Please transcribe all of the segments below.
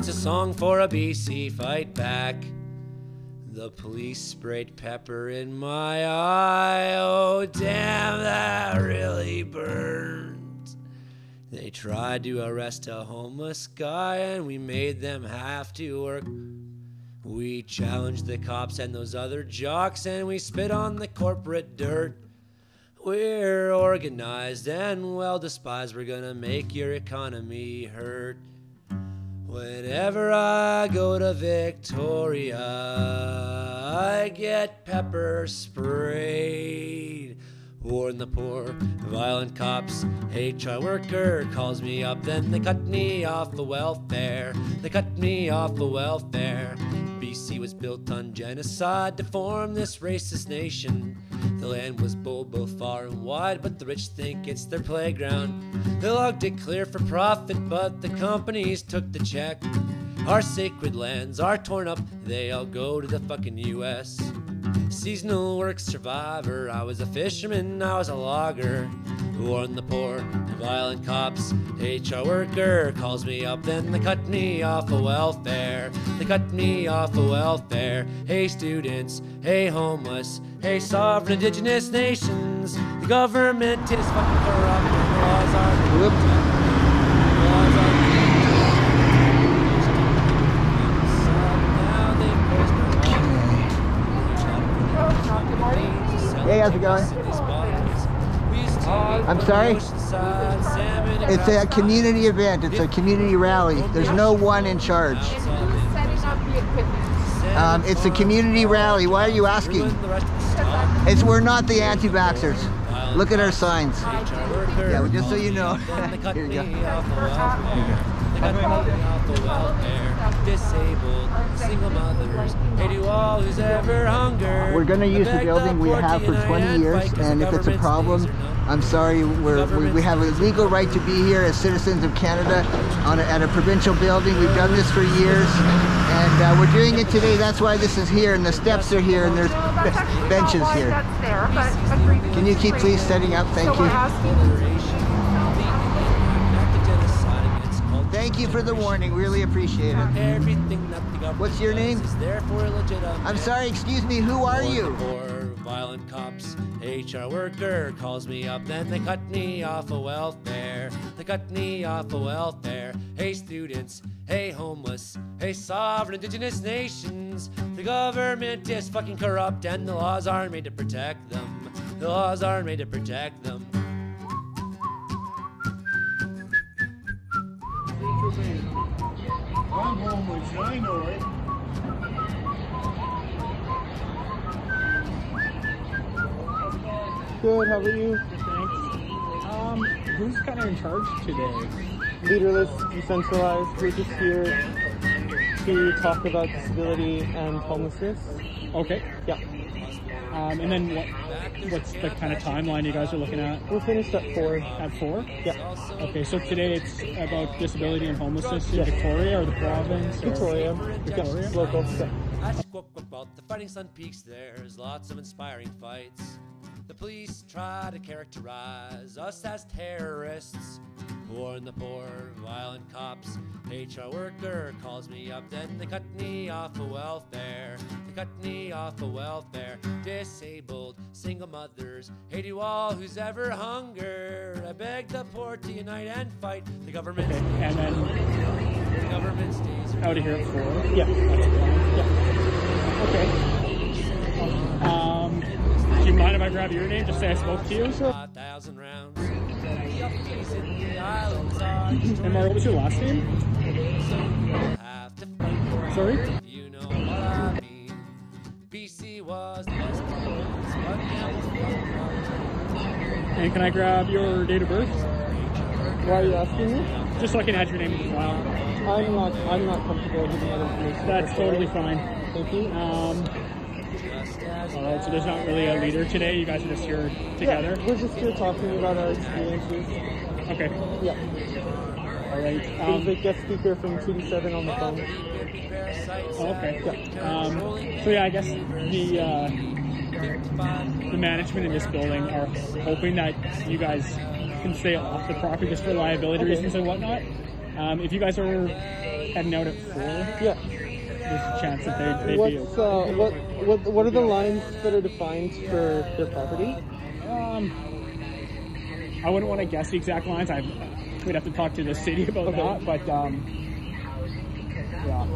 It's a song for a BC fight back. The police sprayed pepper in my eye. Oh, damn, that really burned. They tried to arrest a homeless guy, and we made them have to work. We challenged the cops and those other jocks, and we spit on the corporate dirt. We're organized and well despised. We're gonna make your economy hurt. Whenever I go to Victoria, I get pepper sprayed. Warn the poor, violent cops. HR worker calls me up, then they cut me off the welfare. They cut me off the welfare. BC was built on genocide to form this racist nation. The land was bold both far and wide, but the rich think it's their playground. They logged it clear for profit, but the companies took the check. Our sacred lands are torn up, they all go to the fucking US. Seasonal work survivor, I was a fisherman, I was a logger. Warn the poor, the violent cops. HR worker calls me up, then they cut me off of welfare. They cut me off of welfare. Hey students, hey homeless, hey sovereign indigenous nations. The government is fucking corrupt, the laws are Whoop. the laws are now they post Hey, how's it going? I'm sorry? It's a community event. It's a community rally. There's no one in charge. Um, it's a community rally. Why are you asking? It's we're not the anti-vaxxers. Look at our signs. Yeah, well, just so you know. Here you go. Disabled, single mothers, hey to all who's ever hungered. We're going to use the building we have for 20 years, and if it's a problem, days are numbered. I'm sorry, we're, we, we have a legal right to be here as citizens of Canada on a, at a provincial building. We've done this for years, and uh, we're doing it today. That's why this is here, and the steps are here, and there's Well, be- benches why here. That's there, but. Can you keep please setting up? Thank So you. Thank you for the warning. Really appreciate it. Everything that the government What's your name? Is therefore illegitimate. I'm sorry, excuse me, who are Warn you? Violent cops. HR worker calls me up, then they cut me off of welfare. They cut me off of welfare. Hey students, hey homeless, hey sovereign indigenous nations. The government is fucking corrupt and the laws aren't made to protect them. The laws aren't made to protect them. I'm homeless, I know it. Good, how are you? Thanks. Um, who's kind of in charge today? Leaderless, decentralized. We're just here to talk about disability and homelessness. Okay. Yeah, Um, and then what? What's the kind of timeline you guys are looking at? we're finished at four. At four? Yeah, Okay, so today it's about disability and homelessness in Yes. Victoria or the province? or- Victoria. Victoria? Yeah, local. Yeah. I spoke about the fighting Sun Peaks. There's lots of inspiring fights. The police try to characterize us as terrorists. Warn the poor, violent cops. HR worker calls me up, then they cut me off of welfare. They cut me off of welfare. Disabled, single mothers. hate you all who's ever hungered. I beg the poor to unite and fight. The government. Okay, and then the government's days are out of here at four. Yeah. Yeah. Okay. Um, do you mind if I grab your name? Just say I spoke to you. Five thousand rounds. Yuppies in the islands are And Mara, what was your last name? have to fight. Sorry? You know what I mean. BC was the best place, but now it's fucked And can I grab your date of birth? Why are you asking me? Just so I can add your name to the file. I'm not. I'm not comfortable giving that information. That's totally fine. Thank you. Um, up just as all right, so there's not really a leader today. You guys are just here together. Yeah, we're just here talking about our experiences. Okay. Yeah. All right. There's a Um, guest speaker from 227 on the phone. oh, okay. Um, so yeah, I guess the uh, the management in this building are hoping that you guys can stay off the property just for liability Okay. reasons and whatnot. Um, if you guys are heading out at four. Yeah. There's a chance that they, they'd be What's uh, what what what are the lines that are defined for their property? Um, I wouldn't want to guess the exact lines. I we'd have to talk to the city about Okay. that. But um, yeah,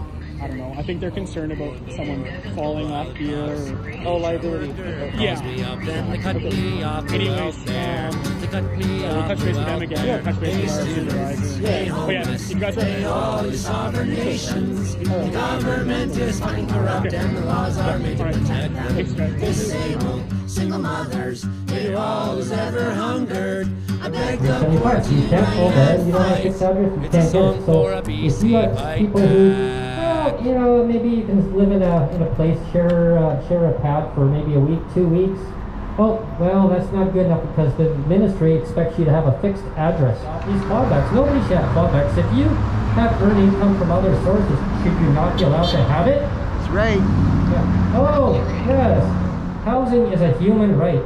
I don't know. I think they're concerned about someone falling off here. Or, Oh, liability. Okay. yeah. Calls me up, then they cut me off. the Anyways, um, they cut me We'll touch the base with them welfare. again. Touch base with our supervisor. Yeah. But yeah, you guys Pay all are. these sovereign nations. The government is fucking corrupt and the laws are made to protect them. Disabled, single mothers, they all who's ever hungered. I beg the poor bucks. You can't pull that. You don't have six address. You can't get it. So if you have fight people who, well, you know, maybe you can live in a in a place, share uh, share a pad for maybe a week, two weeks. Well, well, that's not good enough because the ministry expects you to have a fixed address. These clawbacks, nobody should have clawbacks. If you have earned income from other sources, should you not be allowed to have it? That's right. Yeah. Oh, yes. Housing is a human right.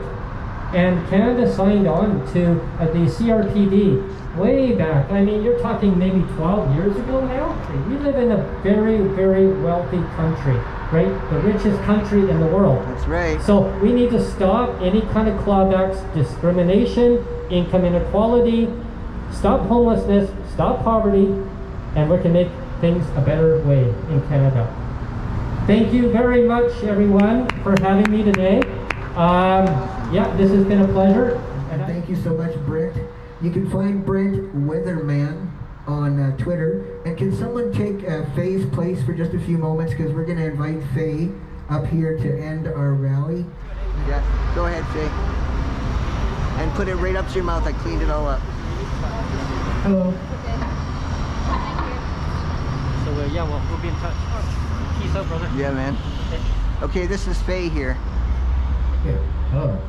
And Canada signed on to uh, the CRPD way back. I mean, you're talking maybe 12 years ago now. We live in a very, very wealthy country, right? The richest country in the world. That's right. So we need to stop any kind of clawbacks, discrimination, income inequality, stop homelessness, stop poverty, and we can make things a better way in Canada. Thank you very much, everyone, for having me today. Um, yeah, this has been a pleasure. And thank you so much, Brent. You can find Brent Weatherman on uh, Twitter. And can someone take uh, Faye's place for just a few moments because we're going to invite Faye up here to end our rally. Yeah, go ahead, Faye. And put it right up to your mouth. I cleaned it all up. Hello. So uh, yeah, well, we'll be in touch. Peace out, brother. Yeah, man. Okay, this is Faye here. Okay. Hello.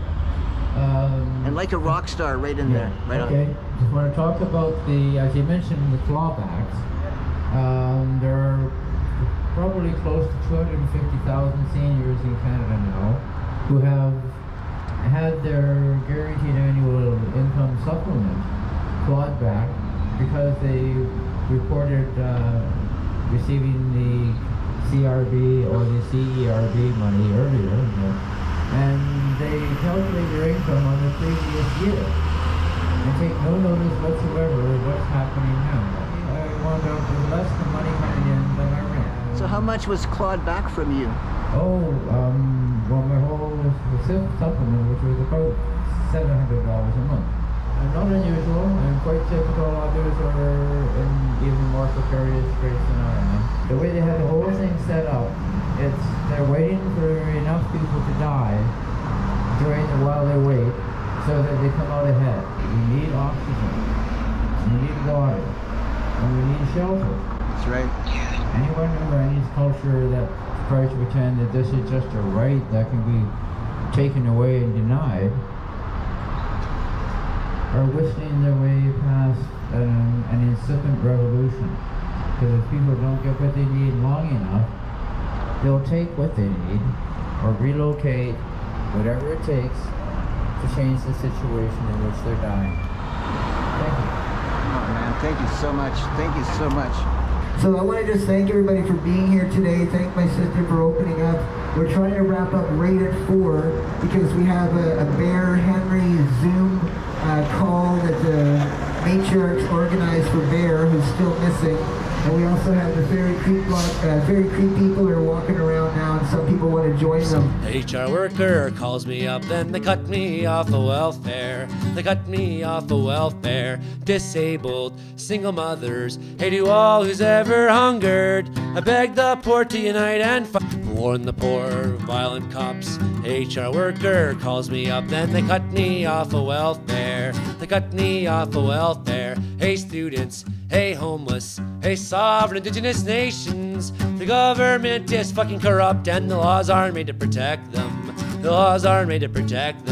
Um, And like a rock star right in there. Right okay. on. Just want to talk about the, as you mentioned, the clawbacks. Um, there are probably close to 250,000 seniors in Canada now who have had their guaranteed annual income supplement clawed back because they reported uh, receiving the CRB or the CERB money earlier. you know, and they calculate your income on the previous year and take no notice whatsoever of what's happening now. I wound up with less the money coming in than I ran. So how much was clawed back from you? Oh, um, well, my whole supplement, which was about seven hundred dollars a month. And not unusual, and quite typical. Others are in even more precarious straits than I am. The way they had the whole thing set up, it's they're waiting for enough people to during the while they wait, so that they come out ahead. We need oxygen, we need water, and we need shelter. That's right. Anyone who runs culture that tries to pretend that this is just a right that can be taken away and denied are whistling their way past an, an incipient revolution. Because if people don't get what they need long enough, they'll take what they need or relocate whatever it takes to change the situation in which they're dying. Thank you. Oh man, thank you so much. Thank you so much. So I want to just thank everybody for being here today. Thank my sister for opening up. We're trying to wrap up right at four because we have a, a Bear Henry Zoom uh, call that the matriarchs organized for Bear, who's still missing. And we also have the Fairy Creek block, uh, Fairy Creek people who are walking around now, and some people to join them. HR worker calls me up, then they cut me off of welfare. They cut me off of welfare. Disabled, single mothers, hey to all who's ever hungered. I beg the poor to unite and. Warn the poor, violent cops. HR worker calls me up, then they cut me off of welfare. They cut me off of welfare. Hey students, hey homeless, hey sovereign indigenous nations. The government is fucking corrupt and the laws aren't made to protect them. The laws aren't made to protect them.